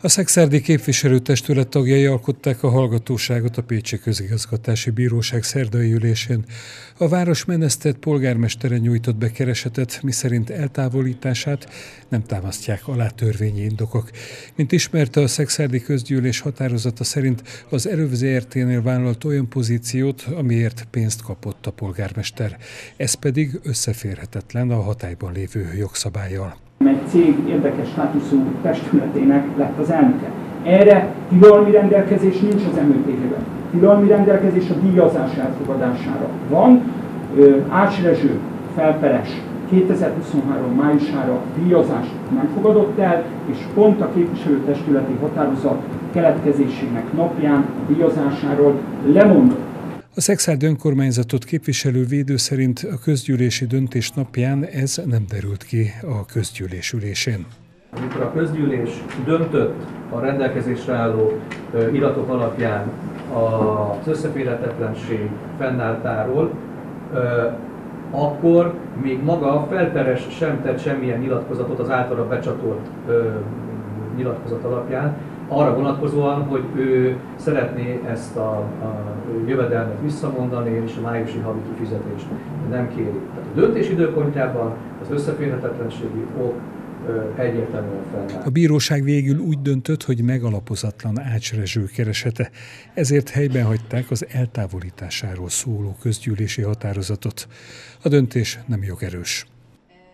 A Szexárdi képviselőtestület tagjai alkották a hallgatóságot a Pécsi Közigazgatási Bíróság szerdai ülésén. A város menesztett polgármestere nyújtott be keresetet, miszerint eltávolítását nem támasztják alá törvényi indokok. Mint ismerte a Szexárdi közgyűlés határozata szerint az Erőv ZRT-nél vállalt olyan pozíciót, amiért pénzt kapott a polgármester. Ez pedig összeférhetetlen a hatályban lévő jogszabályjal egy cég érdekes státuszú testületének lett az elnöke. Erre tilalmi rendelkezés nincs az MÖTV-ben. Tilalmi rendelkezés a díjazás elfogadására van. Ács Rezső felperes 2023 májusára díjazást nem fogadott el, és pont a képviselőtestületi határozat keletkezésének napján a díjazásáról lemondott. A Szexárd önkormányzatot képviselő védő szerint a közgyűlési döntés napján ez nem derült ki a közgyűlés ülésén. Amikor a közgyűlés döntött a rendelkezésre álló iratok alapján az összeférhetetlenség fennálltáról, akkor még maga a felperes sem tett semmilyen nyilatkozatot az általa becsatolt nyilatkozat alapján, arra vonatkozóan, hogy ő szeretné ezt a, a jövedelmet visszamondani, és a májusi havi kifizetést nem kéri. Tehát a döntés időpontjában az összeférhetetlenségi ok egyértelműen fennáll. A bíróság végül úgy döntött, hogy megalapozatlan ácsrezső keresete, ezért helyben hagyták az eltávolításáról szóló közgyűlési határozatot. A döntés nem jogerős.